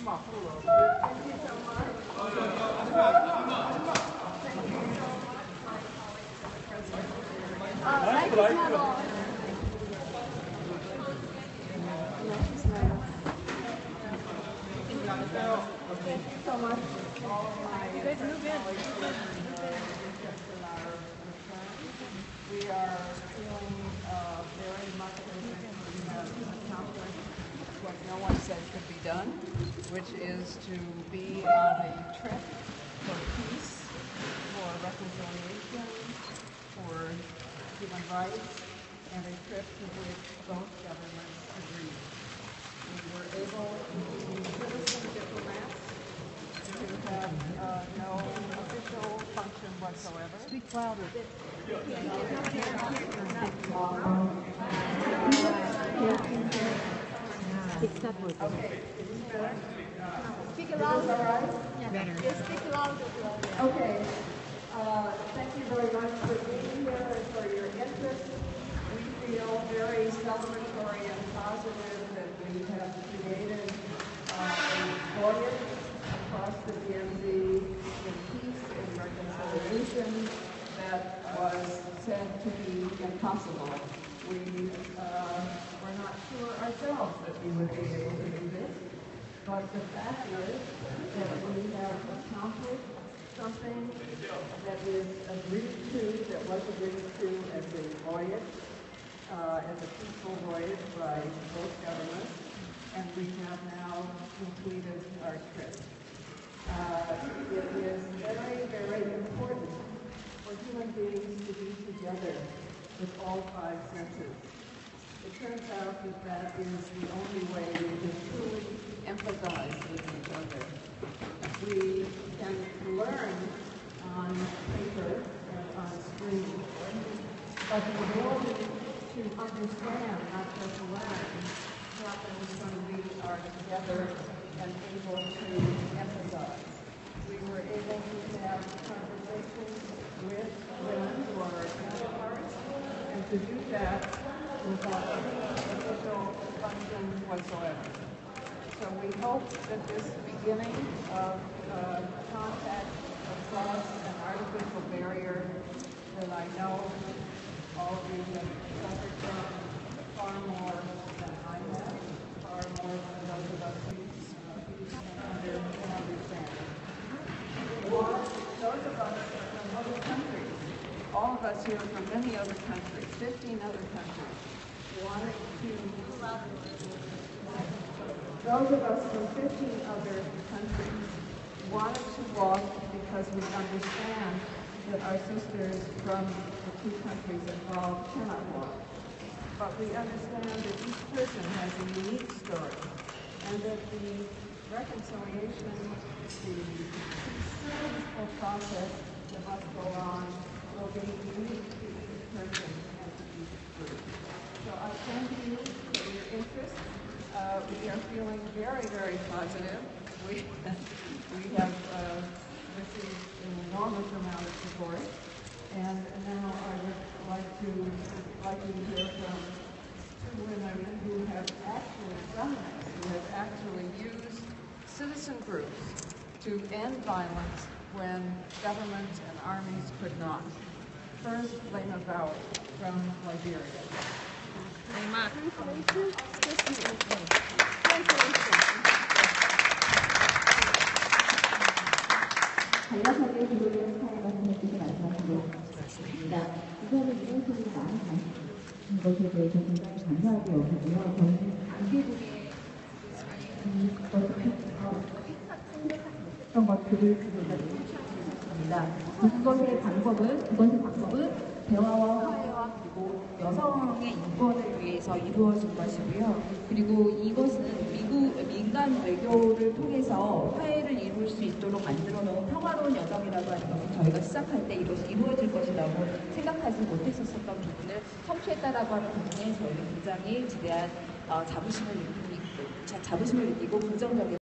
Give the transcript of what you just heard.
We are feeling uh, very much as if we have accomplished what could be done, which is to be on a trip for peace, for reconciliation, for human rights, and a trip to which both governments agreed. We were able to be citizen diplomats to have uh, no official function whatsoever. Speak louder. Speak louder. Better. Speak louder. Okay, uh, thank you very much for being here and for your interest. We feel very celebratory and positive that we have created uh, a voyage across the DMZ in peace and reconciliation that was said to be impossible. We uh, were not sure ourselves that we would be able to do this. But the fact is that we have accomplished something that is agreed to, that was agreed to as a voyage, uh, as a peaceful voyage by both governments, and we have now completed our trip. Uh, it is very, very important for human beings to be together five senses. It turns out that that is the only way we can truly empathize with each other. We can learn on paper and on screen, but in order to understand, not just learn, happens when we are together and able to empathize. We were able to have conversations with women who are to do that without any official function whatsoever. So we hope that this beginning of uh, contact across an artificial barrier that I know all of you have suffered from far more than I have, far more than those of us who uh, under, can understand. Want those of us from other countries, all of us here from many other countries, 15 other countries, wanted to those of us from 15 other countries wanted to walk because we understand that our sisters from the two countries involved cannot walk. But we understand that each person has a unique story and that the reconciliation, the peaceful process that must go on will be unique to each person and to each group. So I thank you for your interest. Uh, we are feeling very, very positive. We, we have uh, received an enormous amount of support. And now I would like to like to hear from two women who have actually done this, who have actually used citizen groups to end violence when governments and armies could not. First, Leymah Gbowee from Liberia. 간략하게 기록된 스타일 같은 것들이 말씀하시고 있습니다. 우선은 이런 소리가 많이 가는 것에 대해서 굉장히 감사하게 여기고요. 저는 이개국의 어떤 것들을. 그것의 방법은 그것의 방법은 대화와 화해와 그리고 여성의 인권을 위해서 이루어진 것이고요. 그리고 이것은 미국 민간 외교를 통해서 화해를 이룰 수 있도록 만들어 놓은 평화로운 여성이라고 하는 것은 저희가 시작할 때 이것이 이루어질 것이라고 생각하지 못했었던 부분을 성취했다라고 하는 부분에 저희는 굉장히 지대한 어, 자부심을 느끼고 자부심을 느끼고 긍정적인